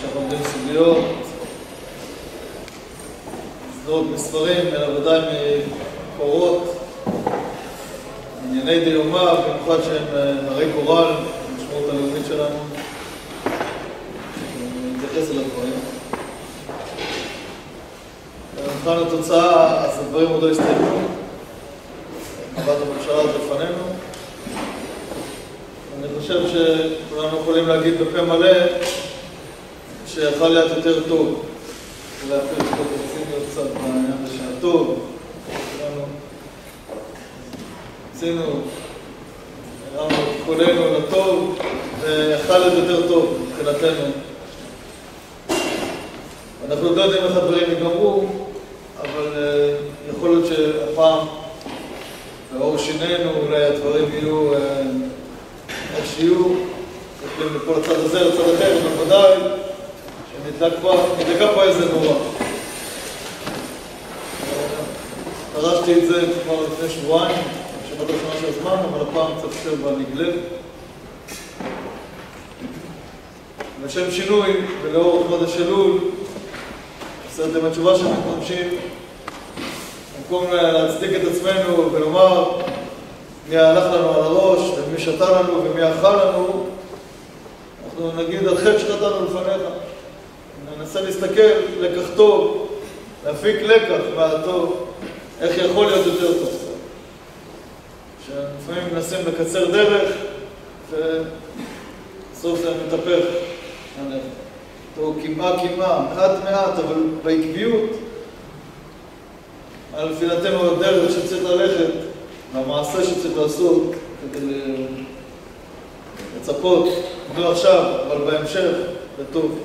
שאנחנו לומדים סוגיות, לא רק מספרים, אלא ודאי מקורות, ענייני דיומא, במיוחד שהם הרי גורל, המשמעות הלאומית שלנו. נתייחס אל הדברים. במבחן התוצאה, אז הדברים עוד לא הסתיימו. עבודת הממשלה עוד לפנינו. אני חושב שכולנו יכולים להגיד בפה מלא שיכול להיות יותר טוב. אולי אפילו קצת רצינו קצת בעניין שהטוב. עשינו, הרמנו את קולנו לטוב, ויכול להיות יותר טוב מבחינתנו. אנחנו לא יודעים איך הדברים אבל יכול להיות שהפעם, לאור שינינו, אולי הדברים יהיו איך שיהיו, יכולים לפה לצד הזה, לצד אחר, שנדלקה פה איזה נורא. פרשתי את זה כבר לפני שבועיים, שבת ראשונה של הזמן, אבל הפעם קצת יותר בנגלה. לשם שינוי, ולאור חודש אלול, בסרט עם התשובה שמתממשים, במקום להצדיק את עצמנו ולומר מי הלך לנו על הראש, ומי שתה לנו ומי אכל לנו, אנחנו נגיד על חטא שחטאנו לפניך. ננסה להסתכל לקח טוב, להפיק לקח מהטוב, איך יכול להיות יותר טוב. שלפעמים מנסים לקצר דרך, ובסוף זה מתהפך. טוב, כמעה כמעה, מעט מעט, אבל בעקביות, על תפילתנו הדרך שצריך ללכת, והמעשה שצריך לעשות כדי לצפות, לא עכשיו, אבל בהמשך, לטוב.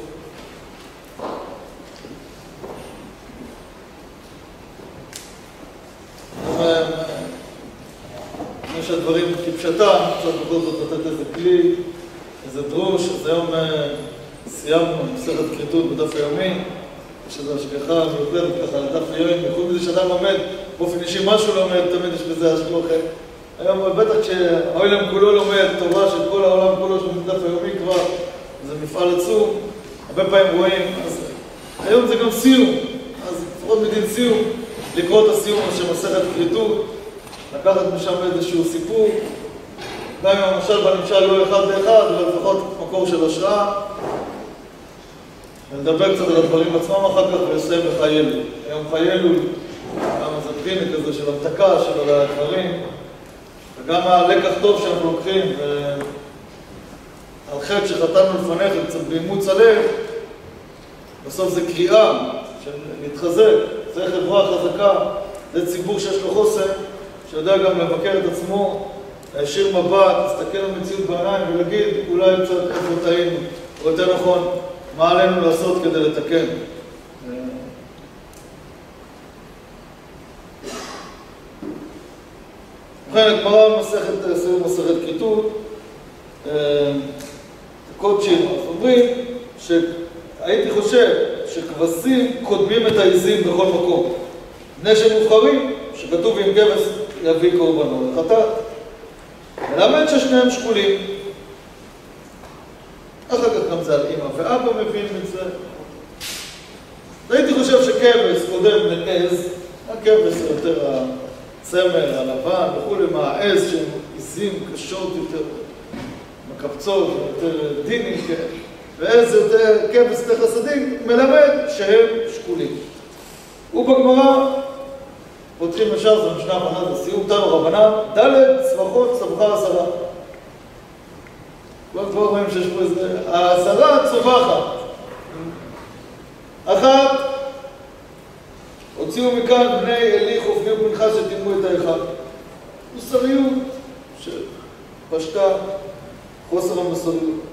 לפני שהדברים כפשטם, קצת בכל זאת לתת איזה כלי, איזה דרוש, אז היום סיימנו מסכת כריתות בדף היומי, יש איזו השגחה מיוחדת ככה על דף היומי, בכל מזה שאדם לומד, באופן אישי משהו לומד, תמיד יש בזה השגחה. היום בטח כשהעולם כולו לומד תורה של כל העולם כולו של דף היומי כבר, זה מפעל עצום, הרבה פעמים רואים, אז היום זה גם סיום, אז לפחות מדין סיום, לקרוא את הסיום של מסכת כריתות, לקחת משם איזשהו סיפור, גם אם המשל בנמשל לא אחד לאחד, אבל לפחות מקור של השראה. ונדבר קצת על הדברים עצמם אחר כך ולסיים בחיי אלול. היום חיי אלול, גם איזה פריני כזה של המתקה של הדברים, וגם הלקח טוב שאנחנו לוקחים, על חטא שחטאנו לפניך, קצת באימוץ הלב, בסוף זה קריאה של צריך חברה חזקה, זה ציבור שיש לו חוסן, שיודע גם לבקר את עצמו, להשאיר מבט, להסתכל על מציאות בעיניים ולהגיד אולי קצת איפה טעינו, או יותר נכון, מה עלינו לעשות כדי לתקן. ובכן, הגמרא במסכת, סיום מסכת כריתות, קודשים, אז אומרים שהייתי חושב שכבשים קודמים את העיזים בכל מקום. בני שמובחרים, שכתוב עם כבש יביא קורבנו לחטאת. מלמד ששניהם שקולים. אחר כך גם זה על אמא ואבא מבין זה. והייתי חושב שכבש קודם לעז, הכבש זה יותר הצמר, הלבן וכולי, מה העז שהן עיזים קשות יותר, מקבצות, יותר דינים, כן. ועז יותר כבש יותר חסדים, מלמד שהם שקולים. ובגמרא פותחים ישר, זה משנה אחת, זה סיום תנו רבנן, ד' צמחות צמחה עשרה. כבר כבר רואים שיש פה איזה... העשרה צומחת. אחת, הוציאו מכאן בני אלי חופני ופנחס שטימאו את ההיכל. מוסריות שפשטה חוסר המוסריות.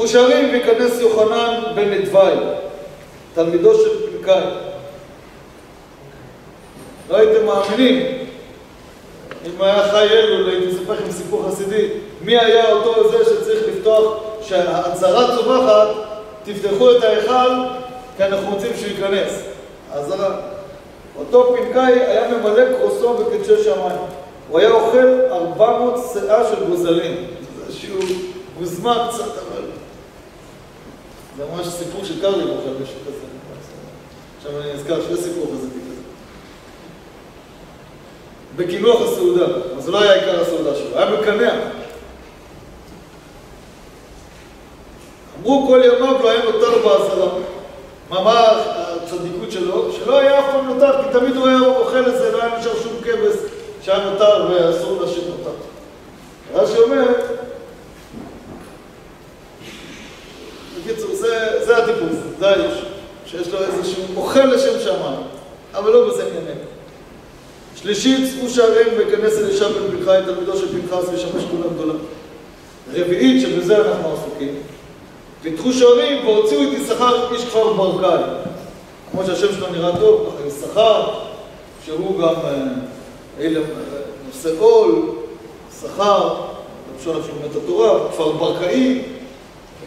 יתחו שערים וייכנס יוחנן בן נדווי, תלמידו של פנקאי. לא הייתם מאמינים. אם היה חי אלול, הייתי אספר לכם סיפור חסידי. מי היה אותו זה שצריך לפתוח, שההצהרה צומחת, תפתחו את ההיכל, כי אנחנו רוצים שהוא ייכנס. האזהרה. אותו פנקאי היה ממלא כרוסו בקדשי שמיים. הוא היה אוכל 400 שאה של גוזלים. זה איזשהו גוזמה קצת, אבל... זה ממש סיפור של קרלי בכלל, משהו כזה. עכשיו אני נזכר שיש סיפור כזה כזה. בקינוח הסעודה, זה לא היה עיקר הסעודה שלו, היה מקנח. אמרו כל ימיו לא היה נותר בעשרה. מה, מה הצדיקות שלו? שלא היה אף פעם נותר, כי תמיד הוא היה אוכל את זה, לא היה נשאר שום כבש שהיה נותר ואסור להשאיר נותר. רש"י אומר, בקיצור, זה, זה האיש, שיש לו איזשהו אוכל לשם שמיים, אבל לא בזה ענייננו. שלישית, צפו שערים וכנס אלישע בן פנחי, תלמידו של פנחס, וישמש כולה גדולה. רביעית, שבזה אנחנו עסוקים, פיתחו שערים והוציאו את יששכר איש כפר ברקאי. כמו שהשם שלו נראה טוב, ככה יששכר, שהוא גם אלה נושא עול, שכר, למשל שהוא מת התורה, כפר ברקאי,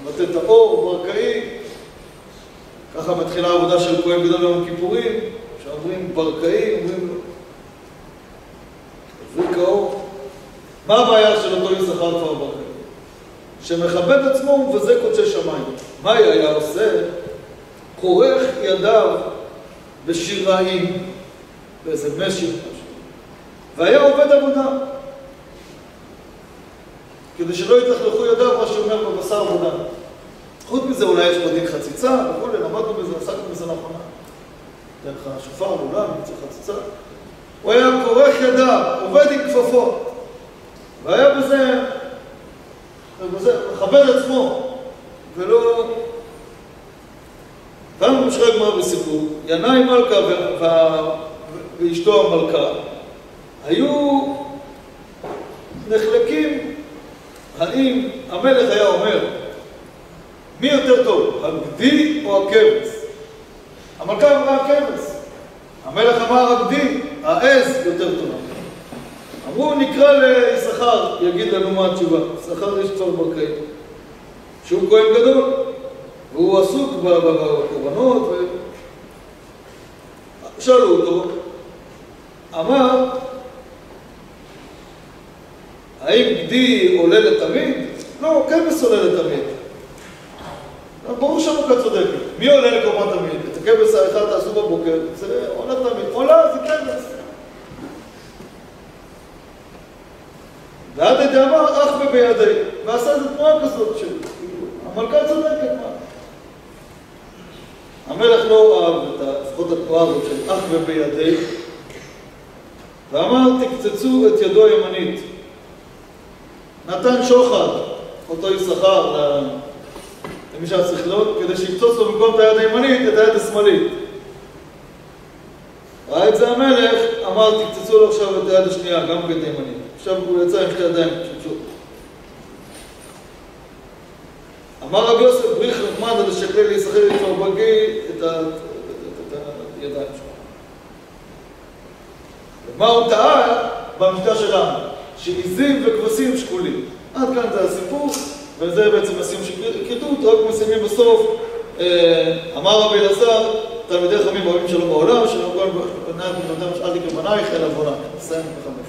מבטא את האור, ברקאי. ככה מתחילה העבודה של כהן גדול ביום הכיפורים, שאומרים ברקאי, אומרים לו, עברי כאור. מה הבעיה של אותו יששכר כפר ברקאי? שמכבד עצמו ומבזה קודשי שמיים. מה היה עושה? כורך ידיו בשיריים, באיזה משי משהו, והיה עובד עבודה. כדי שלא יתלכלכו ידיו, מה שאומר בבשר עבודה. חוץ מזה אולי יש בדין חציצה וכולי, למדנו בזה, עסקנו בזה לאחרונה. דרך השופר, אולי, צריך חציצה. הוא היה כורך ידיו, עובד עם כפפות. והיה בזה וזה מכבד עצמו, ולא... פעם ממשיכה הגמרא בסיפור, ינאי מלכה ואשתו המלכה היו נחלקים האם המלך היה אומר מי יותר טוב, הגדי או הכבש? המלכה אמרה הכבש, המלך אמר הגדי, העז יותר טובה. אמרו, נקרא ליששכר, יגיד לנו מה התשובה. יששכר יש כפר ברקאי, שהוא כהן גדול, והוא עסוק בקורבנות, ו... שאלו אותו, אמר, האם גדי עולה לתמיד? לא, כבש עולה לתמיד. ברור שהמוקה צודקת. מי עולה לקורבן תמיד? את הכבש האחד תעשו בבוקר, זה עולה תמיד. עולה זה כבש. ועד ידי אמר אך ובידי, ועשה איזו תנועה כזאת של, המלכה צודקת, מה? המלך לא אהב את לפחות התנועה הזאת של אך ובידי, ואמר תקצצו את ידו הימנית. נתן שוחד, אותו יששכר למי שהיה צריך להיות, כדי שיקצוץ לו במקום את היד הימנית, את היד השמאלית. ראה את זה המלך, אמר תקצצו לו עכשיו את היד השנייה, גם ביד הימנית. עכשיו הוא יצא עם שתי ידיים פשוטות. אמר רבי יוסף בריך נחמד על השקל להיסחר עם פרבגי את הידיים שלו. ומה הוא טעה במשנה שלנו? שעיזים וכבשים שקולים. עד כאן זה הסיפור, וזה בעצם הסיום של כריתות, רק מסיימים בסוף. אמר רבי אלעזר, תלמידי חכמים רבים שלו בעולם, שלא כל בני אדם שאלתי כבנייך אלא בונה. נסיים בחמש.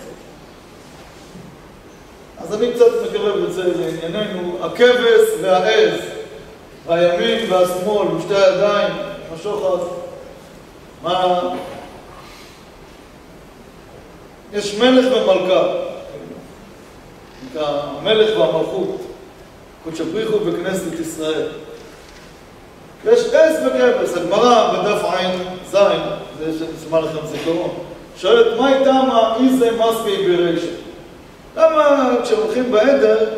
אז אני קצת מקרב את זה לענייננו, הכבש והעז, הימין והשמאל, עם שתי הידיים, השוחד, מה... יש מלך ומלכה, נקרא המלך והמלכות, קודש הבריחו בכנסת ישראל. יש עז וכבש, הגמרא בדף זין, זה שנשמע לכם זיכרון, שואלת, מה איתם האיזה מסקי ברישת? למה כשהולכים בעדר,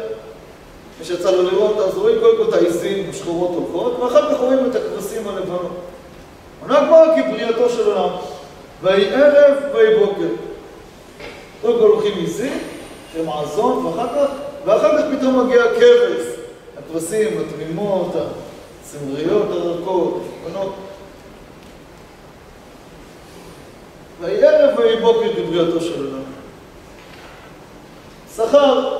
מי שיצא לו לראות, אז רואים קודם כל את העיזים השחורות הולכות, ואחר כך רואים את הכבשים הלבנות. עונה גמרא כי בריאתו של עולם, ויהי ערב ויהי בוקר. קודם כל הולכים עיזים, שהם עזות, ואחר כך, ואחר כך פתאום מגיע הכבש, הכבשים, התמימות, הצמריות הרכות, הבנות. ויהי ערב ויהי בוקר כבריאתו של עולם. שכר,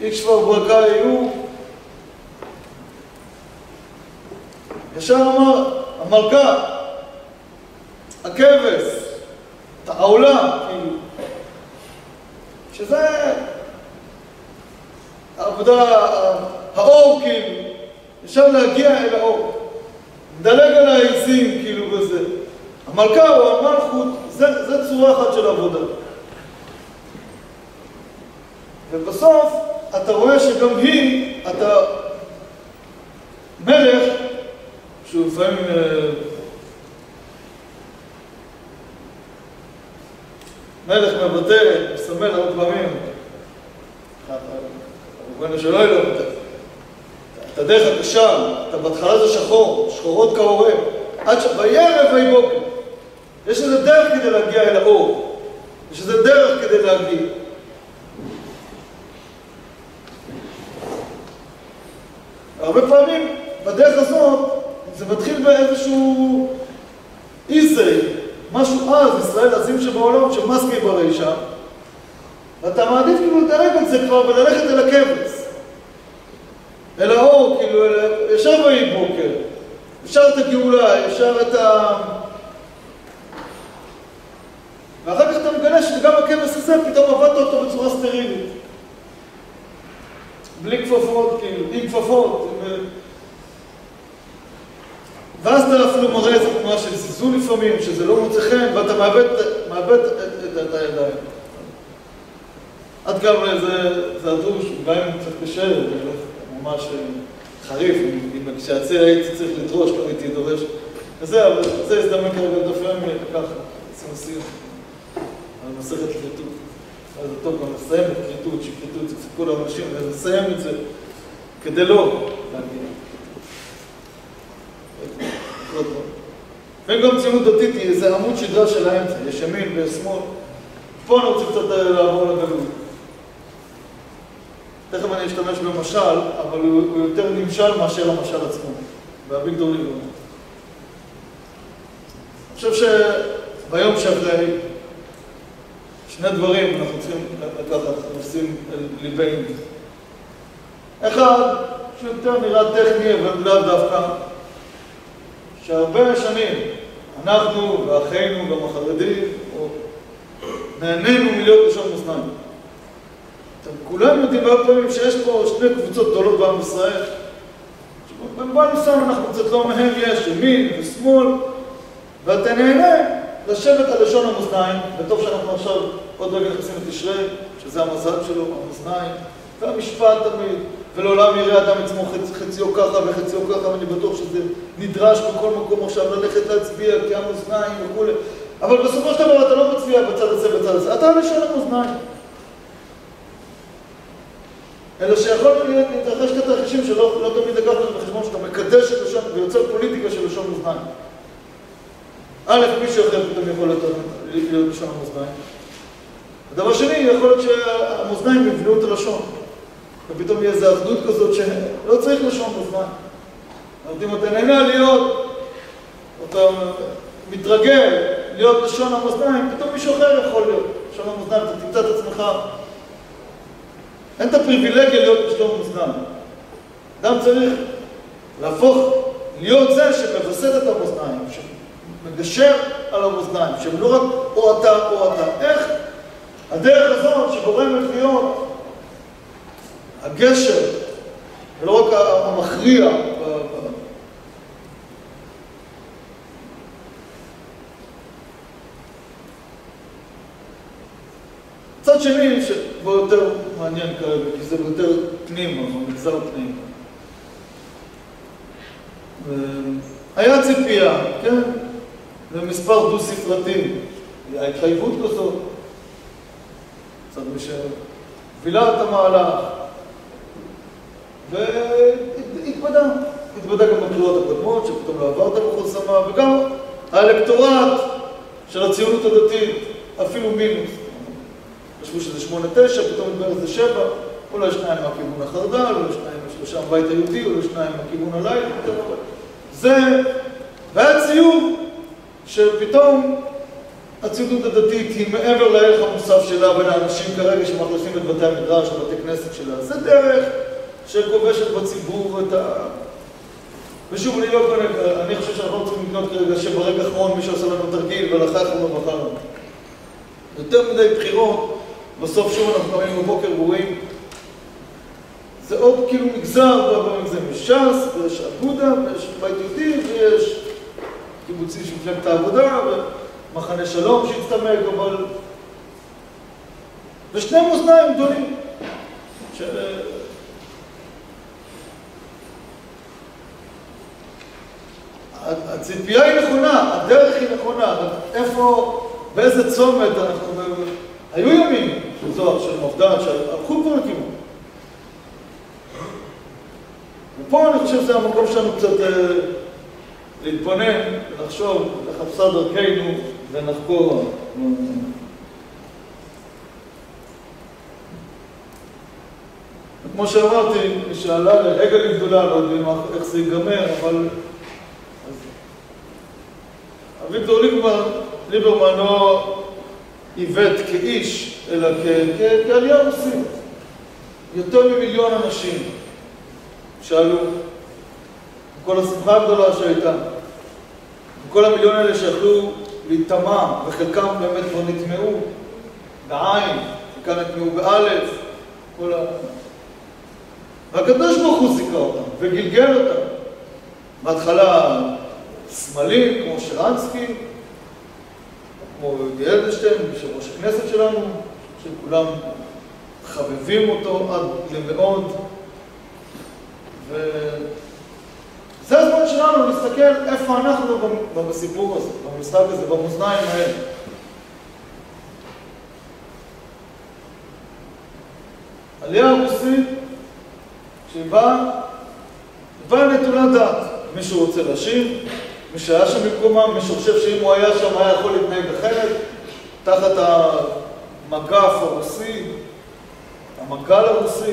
איש כבר ברכה יהיו. ישר אמר, המלכה, הכבש, העולם, כאילו, שזה העבודה, האורקים, אפשר להגיע אל האור. מדלג על העיזים, כאילו, וזה. המלכה או המלכות, זה, זה צורה אחת של עבודה. ובסוף אתה רואה שגם היא, אתה מלך, שהוא לפעמים אה, מלך מבטא, מסמל הרבה פעמים, רבנו שלא יהיה לו, את הדרך הקשה, אתה בהתחלה זה שחור, שחורות כעורב, עד ש... וירא בוקר. יש איזה דרך כדי להגיע אל האור, יש איזה דרך כדי להגיע. הרבה פעמים בדרך הזאת זה מתחיל באיזשהו איזי, משהו עז, ישראל עזים שבעולם, שמסקי ברישה, ואתה מעדיף כאילו לדלג על זה כבר וללכת אל הכבש. אל האור, כאילו, ישר ויהי בוקר. אפשר את הגאולה, אפשר את ה... ואחר כך אתה מגלה שגם הכבש הזה, פתאום עבדת אותו בצורה סטרילית. בלי כפפות, כאילו, עם כפפות. ואז אתה אפילו מראה איזו תנועה של זלזול לפעמים, שזה לא מוצא חן, ואתה מאבד, מאבד את, את, את הידיים. עד כמה זה, זה הדרוש, גם אם קצת קשה, זה ממש חריף, אם כשהציר הייתי צריך לדרוש, לא הייתי דורש. וזה, אבל זה הזדמן כרגע לדף יומי, ככה, עשינו סיום. על מסכת כריתות. אז טוב גם לסיים את כריתות, שכריתות זה כל האנשים, ולסיים את זה כדי לא להגיע. לפעמים גם ציונות דתית היא איזה עמוד שדרה של האמצע, יש ימין ושמאל. פה אני רוצה קצת לעבור לגלות. תכף אני אשתמש במשל, אבל הוא, יותר נמשל מאשר המשל עצמו, באביגדור ליברמן. אני חושב שביום שאחרי, שני דברים אנחנו צריכים לקחת, נושאים ליבנו. אחד, שיותר נראה טכני, אבל לאו דווקא, שהרבה שנים אנחנו ואחינו, גם החרדים, נהנינו מלהיות לשון מאזניים. כולם יודעים הרבה פעמים שיש פה שני קבוצות גדולות בעם ישראל, שבמובן מסוים אנחנו קצת לא מהם יש, ימין ושמאל, ואתה נהנה לשבת על לשון המאזניים, וטוב שאנחנו עכשיו עוד רגע נכנסים לתשרי, שזה המזל שלו, המאזניים, והמשפט תמיד, ולעולם יראה אדם עצמו חציו ככה וחציו ככה, ואני בטוח שזה נדרש בכל מקום עכשיו ללכת להצביע, כי המאזניים וכולי, אבל בסופו של דבר אתה לא מצביע בצד הזה, בצד הזה, אתה לשון המאזניים. אלא שיכול להתרחש את התרחישים שלא לא תמיד לקחת את בחשבון שאתה מקדש את לשון ויוצר פוליטיקה של לשון מאזניים. א', מישהו אחר פתאום יכול להיות לשון המאזניים. הדבר שני, יכול להיות שהמאזניים יבנו את הלשון. ופתאום יהיה איזו אחדות כזאת שלא צריך לשון מאזניים. אבל אם אתה נהנה להיות, אתה מתרגל להיות לשון המאזניים, פתאום מישהו אחר יכול להיות לשון המאזניים, אתה תמצא את עצמך אין את הפריבילגיה להיות בשלום מאזניים. אדם צריך להפוך, להיות זה שמווסת את המאזניים, שמגשר על המאזניים, שהם לא רק או אתה או אתה. איך הדרך הזאת שגורמת להיות הגשר, ולא רק המכריע שני, שבו יותר מעניין כרגע, כי זה יותר פנימה, במגזר פנימה. היה ציפייה, כן? למספר דו-ספרתי, היה התחייבות כזאת. קצת מי שהובילה את המהלך, והתבדה. התבדה גם בבחירות הקודמות, שפתאום לא עברת בכל סמה, וגם האלקטורט של הציונות הדתית, אפילו מינוס. חשבו שזה שמונה תשע, פתאום מתברר שזה שבע, אולי שניים מהכיוון החרד"ל, אולי שניים שלושה מהבית היהודי, אולי שניים מהכיוון הלילה, זה, והיה ציור שפתאום הציונות הדתית היא מעבר לערך המוסף שלה בין האנשים כרגע שמחליפים את בתי המדרש, בתי כנסת שלה. זה דרך שכובשת בציבור את ה... ושוב, אני לא קונה, אני חושב שאנחנו לא צריכים לקנות כרגע שברגע האחרון מישהו עושה לנו תרגיל ולכך הוא לא בחרנו. יותר מדי בחירות בסוף שוב אנחנו קמים בבוקר ורואים זה עוד כאילו מגזר, זה מש"ס, ויש אגודה, ויש בית יהודי, ויש קיבוצים של מפלגת העבודה, ומחנה שלום שהצטמק, אבל... ושני מאזניים גדולים. ש... הציפייה היא נכונה, הדרך היא נכונה, אבל איפה, באיזה צומת אנחנו... היו ימים של זוהר, של מפד"ל, שהלכו כבר לכיוון. ופה אני חושב שזה המקום שלנו קצת אה, להתבונן, לחשוב, לחפשה דרכנו ונחקור. כמו שאמרתי, מי שעלה לרגל גדולה, לא יודעים איך זה ייגמר, אבל... אביגדור ליברמן לא עיוות כאיש, אלא כעלייה רוסית. יותר ממיליון אנשים שעלו, כל השמחה הגדולה שהייתה. כל המיליון האלה שיכלו להיטמע, וחלקם באמת כבר נטמעו בעין, חלקם נטמעו באלף, כל ה... והקדוש ברוך הוא זיכה אותם, וגלגל אותם. בהתחלה סמלים, כמו שרנסקי, כמו יהודי אדלשטיין, יושב ראש הכנסת שלנו, שכולם חבבים אותו עד למאוד. וזה הזמן שלנו להסתכל איפה אנחנו בסיפור הזה, במשחק הזה, במאזניים האלה. עלייה רוסית שהיא באה, באה נטולת דעת. מישהו רוצה להשיב, מי שהיה שם במקומם, מי שחושב שאם הוא היה שם היה יכול להתנהג אחרת, תחת המגף הרוסי, המנכ"ל הרוסי.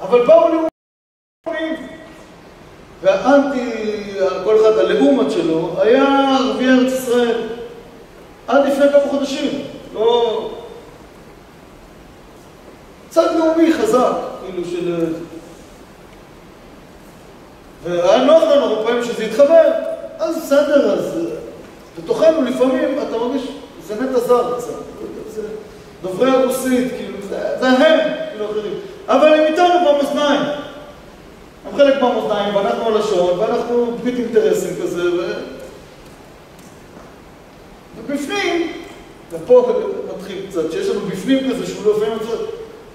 אבל באו לאומים, והאנטי, כל אחד הלאומת שלו, היה ערבי ארץ ישראל. עד לפני כמה חודשים. לא... צד לאומי חזק, כאילו של... והיה נוח לנו הרבה פעמים שזה יתחבר, אז בסדר, אז בתוכנו לפעמים אתה מרגיש, זה נטע זר קצת, דוברי הרוסית, כאילו, זה הם, כאילו אחרים, אבל הם איתנו במאזניים. הם חלק מהמאזניים, ואנחנו הלשון, ואנחנו בית אינטרסים כזה, ו... ובפנים, ופה מתחיל קצת, שיש לנו בפנים כזה, שהוא לא לפעמים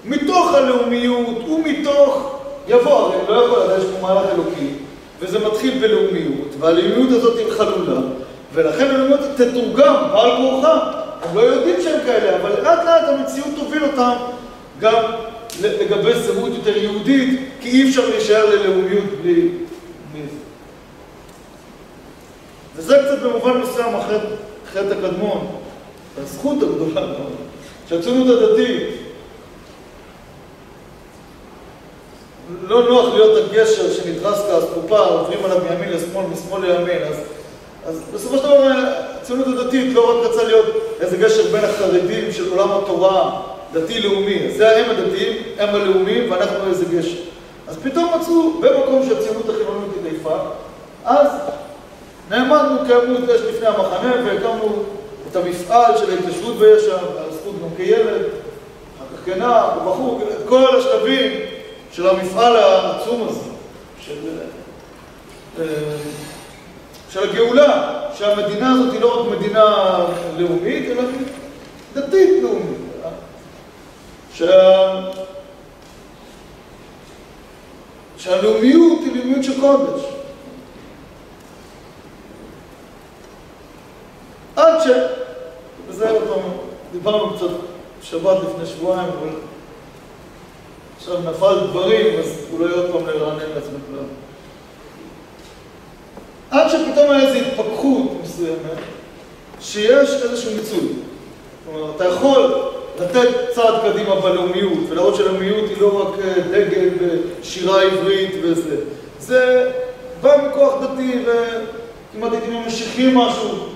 מתוך הלאומיות ומתוך יבוא, הרי לא יכול לדעת, יש פה מהלך אלוקי, וזה מתחיל בלאומיות, והלאומיות הזאת היא חלולה, ולכן הלאומיות תתורגם בעל כורחה. הם לא יודעים שהם כאלה, אבל לאט לאט המציאות תוביל אותם גם לגבי זהות יותר יהודית, כי אי אפשר להישאר ללאומיות בלי... זה. וזה קצת במובן מסוים החטא הקדמון, הזכות הגדולה, שהציונות הדתית לא נוח להיות הגשר שנדרס כאסקופה, עוברים עליו מימין לשמאל, משמאל לימין, אז, אז בסופו של דבר הציונות הדתית לא רק רצה להיות איזה גשר בין החרדים של עולם התורה, דתי-לאומי, זה הם הדתיים, הם הלאומיים, ואנחנו איזה גשר. אז פתאום מצאו במקום שהציונות החילונית התעיפה, אז נעמדנו כעמוד אש לפני המחנה והקמנו את המפעל של ההתיישבות ביש"ע, הזכות גם כילד, אחר כך כנער, כבחור, את כל השלבים של המפעל העצום הזה, של, אה, של הגאולה, שהמדינה הזאת היא לא רק מדינה לאומית, אלא דתית לאומית. שה... שהלאומיות היא לאומיות של קודש. עד ש... וזה עוד פעם, דיברנו קצת שבת לפני שבועיים, אבל עכשיו נפל דברים, אז אולי עוד פעם לרענן לעצמי כולם. עד שפתאום היה איזו התפכחות מסוימת, שיש איזשהו מיצוי. כלומר, אתה יכול לתת צעד קדימה בלאומיות, ולראות שלאומיות היא לא רק אה, דגל ושירה עברית וזה. זה בא מכוח דתי, וכמעט הייתי ממשיכים משהו.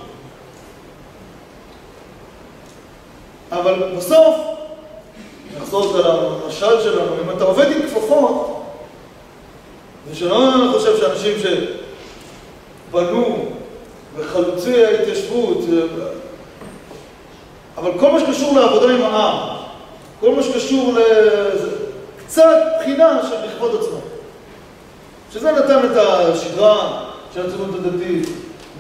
אבל בסוף, נחזור על המשל שלנו, אם אתה עובד עם כפפות, ושלא חושב שאנשים שבנו וחלוצי ההתיישבות, אבל כל מה שקשור לעבודה עם העם, כל מה שקשור קצת בחינה של לכבוד עצמו. שזה נתן את השדרה של הציונות הדתית,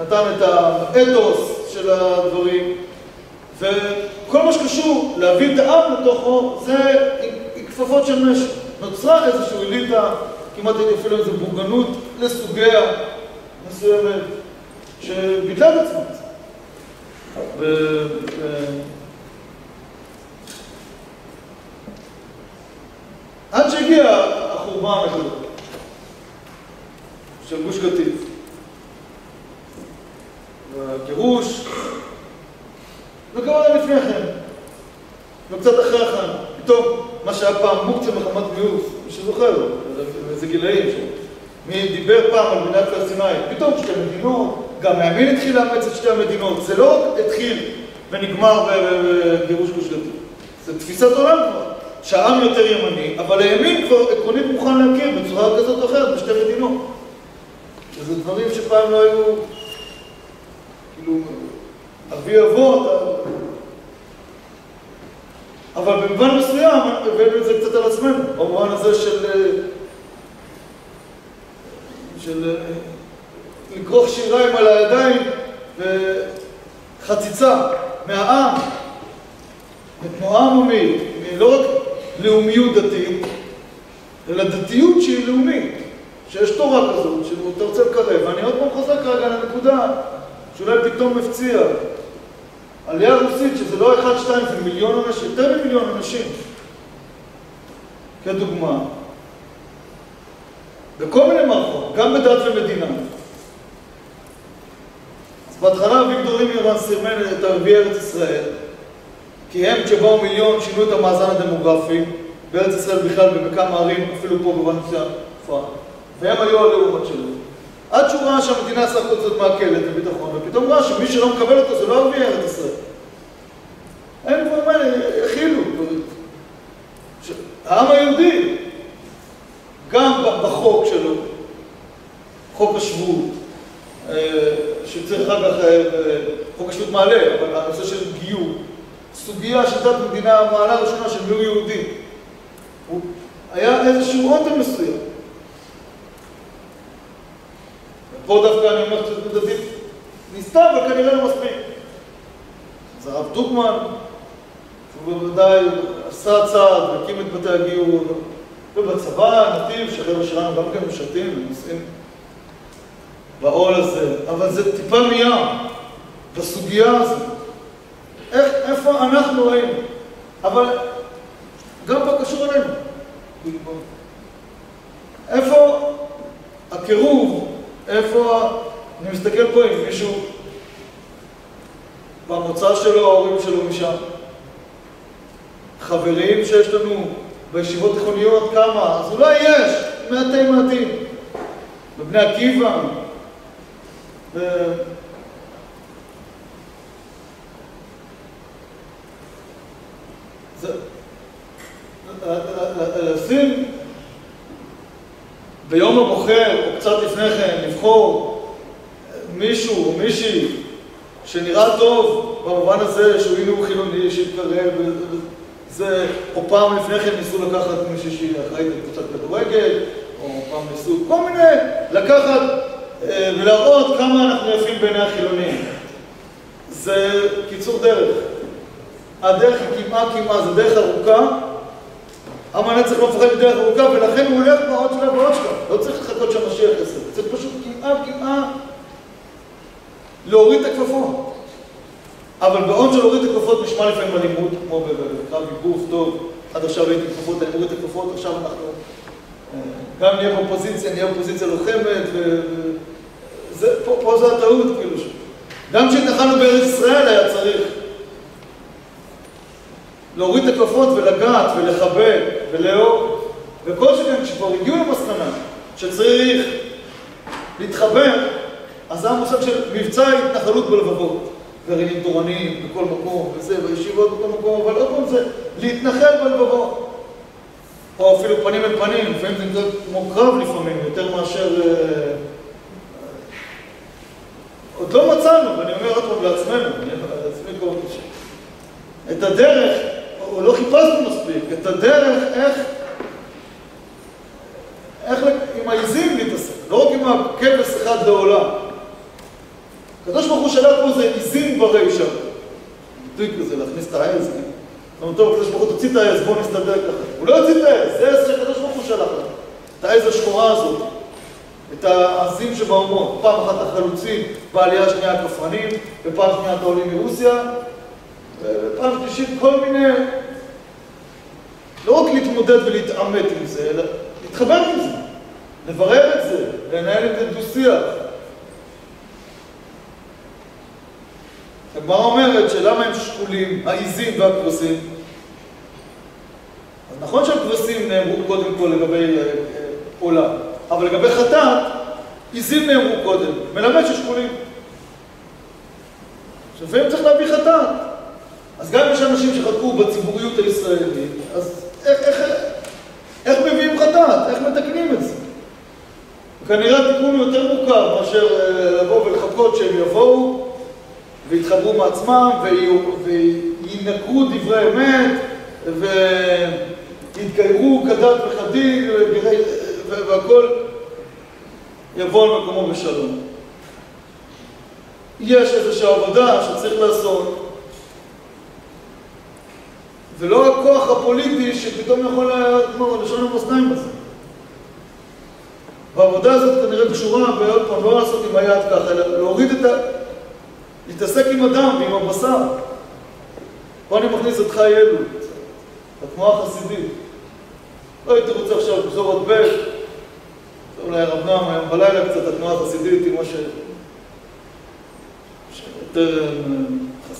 נתן את האתוס של הדברים, וכל מה שקשור להביא את העם לתוכו זה כפפות של משק. נוצרה איזושהי אליטה, כמעט הייתי אפילו איזו בורגנות לסוגיה מסוימת, שביטלה את עצמה. עד שהגיע החורבן הגדול של גוש קטיף. והגירוש, וכבר לפני כן, וקצת אחרי כן, פתאום מה שהיה פעם מוקצה מחמת מיאוס, מי שזוכר, איזה גילאים, מי דיבר פעם על מדינת פלסטינאית, פתאום שתי מדינות, גם הימין התחיל לאמץ את שתי המדינות, זה לא התחיל ונגמר בגירוש גוש קטיף, זה תפיסת עולם כבר. שהעם יותר ימני, אבל הימין כבר עקרונית מוכן להכיר בצורה כזאת או אחרת בשתי מדינות. וזה דברים שפעם לא היו, כאילו, אבי אבות, אבל במובן מסוים הבאנו את זה קצת על עצמנו, במובן הזה של, של לכרוך שיריים על הידיים וחציצה מהעם, מתנועה עממית, לא רק לאומיות דתית, אלא דתיות שהיא לאומית, שיש תורה כזאת, שאתה רוצה לקרב, ואני עוד פעם חוזר כרגע לנקודה שאולי פתאום מפציע. עלייה רוסית, שזה לא אחד, שתיים, זה מיליון אנשים, יותר ממיליון אנשים, כדוגמה, בכל מיני מערכות, גם בדת ומדינה. אז בהתחלה אביגדור ליברמן סירמן את ערביי ארץ ישראל, כי הם כשבאו מיליון שינו את המאזן הדמוגרפי בארץ ישראל בכלל ובכמה ערים, אפילו פה בבנציה, והם היו הלאומות שלו. עד שהוא ראה שהמדינה סך הכל קצת מעכלת וביטחון, ופתאום ראה שמי שלא מקבל אותו זה לא ערבי ארץ ישראל. הם כבר הכילו. העם היהודי, גם בחוק שלו, חוק השבות, אה, שצריך אחר כך, אה, חוק השבות מעלה, אבל הנושא של גיור, סוגיה של דת מדינה, המעלה הראשונה של מיהו יהודי. היה איזשהו רותם מסוים. ופה דווקא אני אומר שציונות דתית ניסתה, אבל כנראה לא מספיק. אז הרב דוגמן, שהוא בוודאי עשה צעד והקים את בתי הגיור, ובצבא, נתיב, שחבר'ה שלנו גם כן משרתים ונוסעים בעול הזה, אבל זה טיפה מים בסוגיה הזאת. איך, איפה אנחנו היינו? אבל גם פה קשור אלינו. איפה הקירוב, איפה, אני מסתכל פה עם מישהו במוצא שלו, ההורים שלו משם. חברים שיש לנו בישיבות תיכוניות, כמה? אז אולי יש, מעטי מעטים. בבני עקיבא, לשים ביום הבוחר, או קצת לפני כן, לבחור מישהו או מישהי שנראה טוב במובן הזה שהוא הנה הוא חילוני, שיתקרב, זה, או פעם לפני כן ניסו לקחת מישהי שהיא אחראית לקבוצת כדורגל, או פעם ניסו כל מיני, לקחת ולהראות כמה אנחנו יפים בעיני החילונים. זה קיצור דרך. הדרך היא כמעה כמעה, זו דרך ארוכה. הנצח לא מפחד מדרך ארוכה, ולכן הוא הולך בעוד שלב ועוד שלב. לא צריך לחכות שהמשיח יעשה. צריך פשוט כמעה כמעה להוריד את הכפפות. אבל בעוד שלהוריד את הכפפות נשמע לפעמים אלימות, כמו בקרב גוף טוב, עד עכשיו הייתי כפפות, אני מוריד את הכפפות, עכשיו אנחנו גם נהיה באופוזיציה, נהיה אופוזיציה לוחמת, ופה זה הטעות, כאילו. גם כשהתנחלנו בארץ ישראל היה צריך להוריד את הכפפות ולגעת ולכבד ולאהוב, וכל שכן כשכבר הגיעו למסקנה שצריך להתחבר, אז זה המושג של מבצע התנחלות בלבבות. גרעינים תורניים בכל מקום, וזה, וישיבות בכל מקום, אבל עוד פעם זה להתנחל בלבבות. או אפילו פנים אל פנים, לפעמים זה קצת כמו קרב לפעמים, יותר מאשר... עוד לא מצאנו, ואני אומר עוד פעם לעצמנו, אני לעצמי כל. את הדרך, או לא חיפשנו מספיק, את הדרך איך איך עם העיזים להתעסק, לא רק עם הכבש אחד לעולם. הקדוש ברוך הוא שלח פה איזה עיזים ברישה. ביטוי כזה, להכניס את העז. אמרנו, טוב, הקדוש ברוך הוא תוציא את העז, בואו נסתדר ככה. הוא לא יוציא את העז, זה העז שהקדוש ברוך הוא שלח לנו. את העז השחורה הזאת, את העזים שבאומות. פעם אחת החלוצים בעלייה השנייה הכפרנים, ופעם שנייה את העולים מרוסיה, ופעם שלישית כל מיני... לא רק להתמודד ולהתעמת עם זה, אלא להתחבר עם זה, לברר את זה, לנהל עם זה דו-שיח. הגמרא אומרת שלמה הם שקולים, העיזים והכבשים? אז נכון שהכבשים נאמרו קודם כל לגבי אה, עולם, אבל לגבי חטאת, עיזים נאמרו קודם, מלמד ששקולים. לפעמים צריך להביא חטאת. אז גם אם יש אנשים שחטאו בציבוריות הישראלית, אז איך, איך, איך מביאים חטאת? איך מתקנים את זה? כנראה התיקון הוא יותר מורכב מאשר אה, לבוא ולחכות שהם יבואו ויתחברו מעצמם וינקרו דברי אמת ויתגיירו כדת וכדין והכל יבוא על מקומו בשלום. יש איזושהי עבודה שצריך לעשות ולא הכוח הפוליטי שפתאום יכול כמו לשון המאזניים בזה. והעבודה הזאת כנראה קשורה, ועוד פעם, לא לעשות עם היד ככה, אלא להוריד את ה... להתעסק עם הדם ועם הבשר. פה אני מכניס את חי אלו, התנועה החסידית. לא הייתי רוצה עכשיו לגזור עוד ב', אולי הרב נועם היום בלילה קצת, התנועה החסידית עם מה ש... שיותר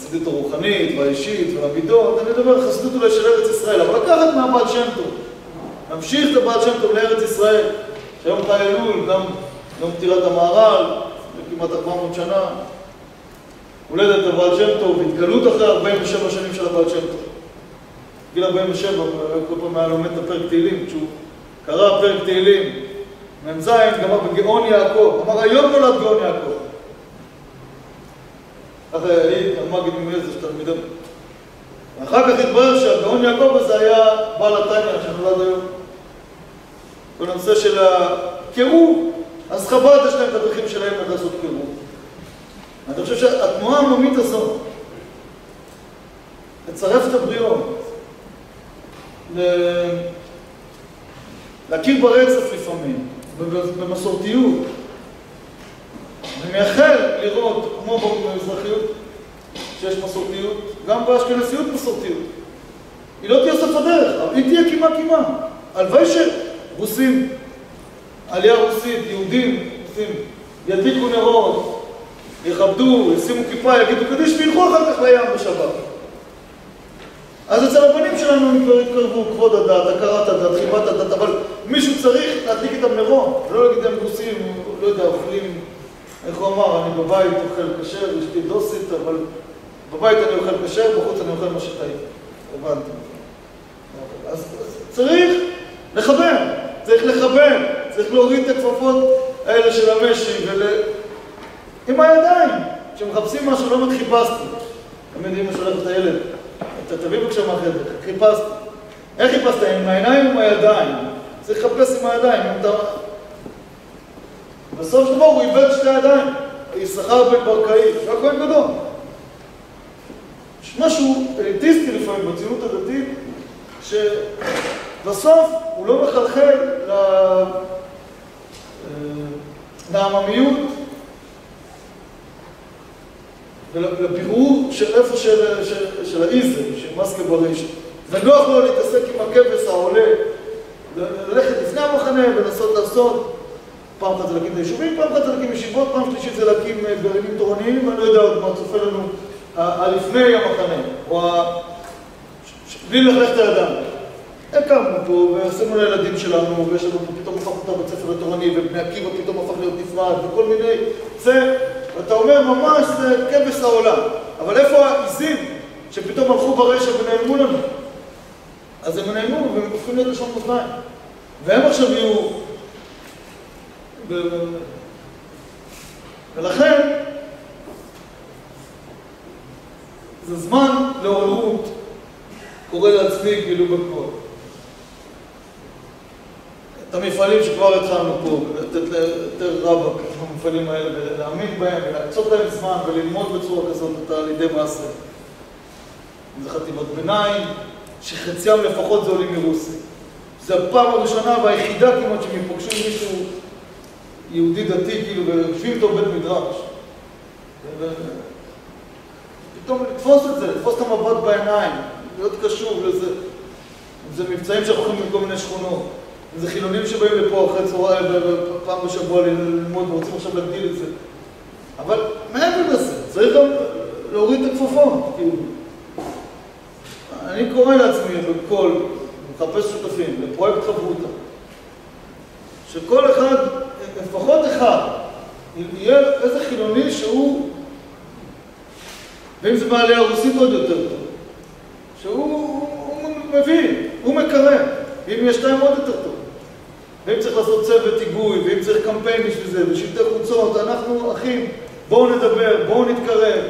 החסידית הרוחנית והאישית והמידות, אני מדבר על חסידות אולי של ארץ ישראל, אבל לקחת מהבעל שם טוב, להמשיך את הבעל שם טוב לארץ ישראל, שהיום חי אלול, גם יום פטירת המהר"ל, כמעט 400 שנה, הולדת הבעל שם טוב, התגלות אחרי 47 שנים של הבעל שם טוב. גיל 47, כל פעם היה לומד את הפרק תהילים, כשהוא קרא פרק תהילים, מ"ז, גמר בגאון יעקב, אמר היום נולד גאון יעקב. העיד המגיד ממזר של תלמידם. ואחר כך התברר שהגאון יעקב הזה היה בעל התניא שנולד היום. בנושא של הקירוב, אז חב"ד יש להם את הדרכים שלהם איך לעשות קירוב. אני חושב שהתנועה העממית הזאת, לצרף את הבריאות, להכיר ברצף לפעמים, במסורתיות, אני מייחל לראות, כמו במזרחיות, שיש מסורתיות, גם באשכנזיות מסורתיות. היא לא תהיה סוף הדרך, אבל היא תהיה קימה קימה. הלוואי שרוסים, עלייה רוסית, יהודים, רוסים, ידליקו נרות, יכבדו, ישימו כיפה, יגידו קדיש וילכו אחר כך לים בשבת. אז אצל הבנים שלנו הם כבר התקרבו, כבוד הדת, הכרת הדת, חיבת הדת, אבל מישהו צריך להדליק איתם נרות, לא להגיד הם רוסים, לא יודע, אוכלים איך הוא אמר, אני בבית אוכל כשר, אשתי דוסית, אבל בבית אני אוכל כשר, בחוץ אני אוכל מה שטעים. הבנתי. אז צריך לחבר, צריך לחבר, צריך להוריד את הכפפות האלה של המשי ול... עם הידיים. כשמחפשים משהו, לא אומרת חיפשתי. תמיד אמא שולחת את הילד, תביא בבקשה מהחדר, חיפשתי. איך חיפשת? עם העיניים או עם הידיים? צריך לחפש עם הידיים. אם אתה... בסוף של דבר הוא איבד שתי ידיים. יששכר בן ברקאי, שהוא היה כהן גדול. יש משהו אליטיסטי לפעמים בציונות הדתית, שבסוף הוא לא מחלחל לעממיות ולבירור של איפה של, של, של האיזם, של מסקה ברשת. ונוח לו להתעסק עם הכבש העולה, ללכת לפני המחנה ולנסות לעשות פעם אחת זה להקים את היישובים, פעם אחת זה להקים ישיבות, פעם שלישית זה להקים אה, גרעינים תורניים, ואני לא יודע עוד מה צופה לנו הלפני המחנה, או ה... בלי ללכת הידיים. הקמנו פה, ועשינו לילדים שלנו, ויש לנו פתאום הפך אותה בית ספר התורני, ובני עקיבא פתאום הפך להיות נפרד, וכל מיני... זה, ואתה אומר, ממש זה כבש העולם. אבל איפה העיזים שפתאום הלכו ברשע ונעלמו לנו? אז הם נעלמו, והם הופכים להיות לשון מאזניים. והם עכשיו יהיו ולכן זה זמן לעוררות, קורא לעצמי גילו בכבוד. את המפעלים שכבר התחלנו פה, לתת יותר רבק במפעלים האלה, ולהעמיד בהם, ולהקצות להם זמן, וללמוד בצורה כזאת את הלידי מעשה. זה חטיבות ביניים, שחציים לפחות זה עולים מרוסיה. זו הפעם הראשונה והיחידה כמעט שהם פוגשים מישהו יהודי דתי, כאילו, ויושבים איתו בבית מדרש. פתאום לתפוס את זה, לתפוס את המבט בעיניים, להיות קשוב לזה. זה מבצעים שאנחנו הולכים מיני שכונות. זה חילונים שבאים לפה אחרי צהריים, פעם בשבוע ללמוד, ורוצים עכשיו להגדיל את זה. אבל מעבר לזה, צריך גם להוריד את הכפפות, כאילו. אני קורא לעצמי בכל, מחפש שותפים, לפרויקט חברותא, שכל אחד, לפחות אחד, יהיה איזה חילוני שהוא, ואם זה בעלי הרוסית עוד יותר טוב, שהוא מבין, הוא מקרב, ואם יש להם עוד יותר טוב. ואם צריך לעשות צוות היגוי, ואם צריך קמפיין בשביל זה, ושלטי חוצות, אנחנו אחים, בואו נדבר, בואו נתקרב,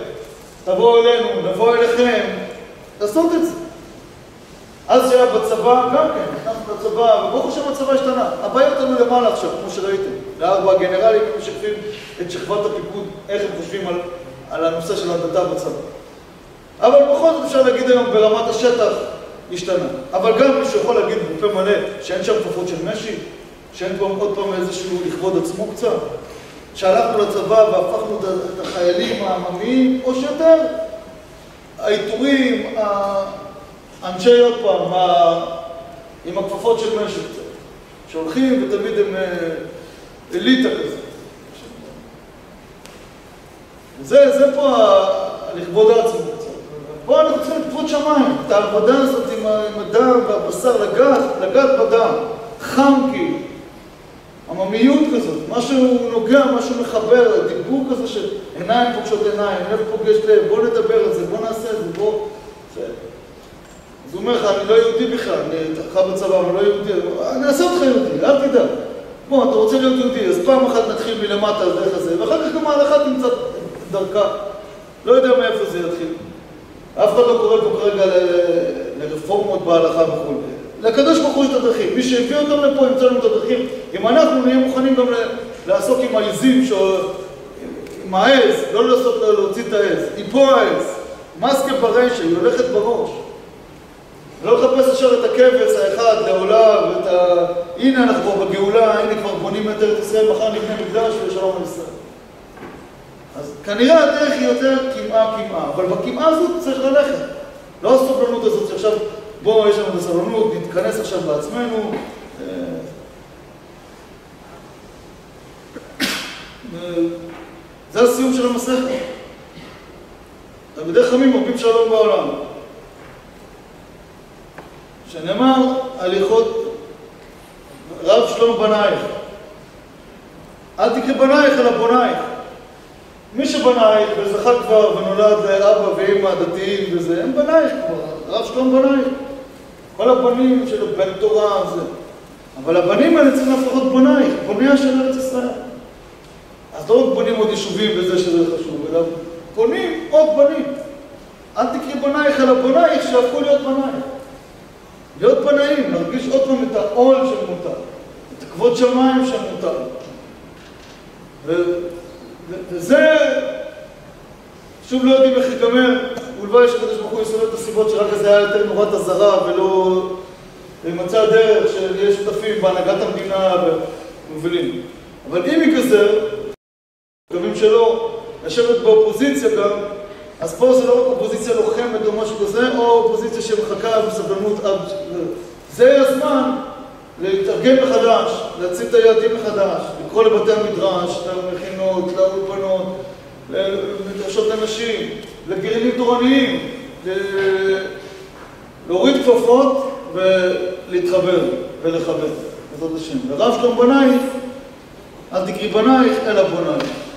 תבואו אלינו, נבוא אליכם, לעשות את זה. אז שהיה בצבא, גם כן, נכנסנו לצבא, וברוך השם הצבא השתנה. הבעיות עלו למעלה עכשיו, כמו שראיתם. לארבע הגנרלים משקפים את שכבת הפיקוד, איך הם חושבים על, על הנושא של הדתה בצבא. אבל בכל זאת אפשר להגיד היום ברמת השטח, השתנה. אבל גם מישהו יכול להגיד בפה מלא שאין שם כפפות של משי, שאין פה עוד פעם איזשהו לכבוד עצמו קצת, שהלכנו לצבא והפכנו את החיילים העממיים, או שיותר העיטורים, האנשי עוד פעם, עם הכפפות של משי קצת, שהולכים ותמיד הם אה, אליטה כזה. זה, זה פה לכבוד העצמות. פה אנחנו צריכים לכבוד שמיים, את העבודה הזאת עם הדם והבשר לגעת, לגעת בדם, חם כאילו, עממיות כזאת, משהו נוגע, משהו מחבר, דיבור כזה של עיניים פוגשות עיניים, לב פוגש לב, בוא נדבר על זה, בוא נעשה את זה, בוא... אז הוא אומר לך, אני לא יהודי בכלל, אני איתך בצבא, אני לא יהודי, אני אעשה אותך יהודי, אל תדאג. בוא, אתה רוצה להיות יהודי, אז פעם אחת נתחיל מלמטה על דרך הזה, ואחר כך גם ההלכה תמצא דרכה. לא יודע מאיפה זה יתחיל. אף אחד לא קורא פה כרגע לרפורמות בהלכה וכו'. לקדוש ברוך הוא יש את הדרכים. מי שהביא אותם לפה ימצא לנו את הדרכים. אם אנחנו נהיה מוכנים גם לעסוק עם העזים, עם העז, לא לעשות, להוציא את העז. היא פה העז. מסקה ברשע, היא הולכת בראש. לא לחפש עכשיו את הכבש האחד לעולה ואת ה... הנה אנחנו כבר בגאולה, הנה כבר בונים את ארץ ישראל, מחר נבנה מקדש ושלום על ישראל. אז כנראה הדרך היא יותר קמעה קמעה, אבל בקמעה הזאת צריך ללכת. לא הסובלנות הזאת שעכשיו, בואו, יש לנו את הסבלנות, נתכנס עכשיו בעצמנו. זה הסיום של המסכת. תלמידי חכמים מרבים שלום בעולם. שנאמר הליכות רב שלום בנייך. אל תקרא בנייך אלא בונייך. מי שבנייך וזכה כבר ונולד לאבא ואמא דתיים וזה, הם בנייך כבר, הרב שלום בנייך. כל הבנים של בן תורה זה. אבל הבנים האלה צריכים לפחות בנייך, בוניה של ארץ ישראל. אז לא רק בונים עוד יישובים וזה שזה חשוב, אלא בונים עוד בנים. אל תקריא בנייך אלא בנייך שיהפכו להיות בנייך. להיות בנאים, להרגיש עוד פעם את העול של מותר, את כבוד שמיים של מותר. וזה, שוב לא יודעים איך ייגמר, ולוואי שקדוש ברוך הוא יסובב את הסיבות שרק זה היה יותר נורת אזהרה ולא מצא דרך שיש שותפים בהנהגת המדינה ומובילים. אבל אם ייגזר, מקווים שלא, לשבת באופוזיציה גם, אז פה זה לא רק אופוזיציה לוחמת או משהו כזה, או אופוזיציה שמחכה בסבלנות עד... זה הזמן להתארגן מחדש, להציב את היעדים מחדש, לקרוא לבתי המדרש, למכינות, לאולפנות, למדרשות לנשים, לגרעינים תורניים, להוריד כפפות ולהתחבר ולכבד, בעזרת השם. ורב שלום בנייך, אל תקרי בנייך, אלא בונייך.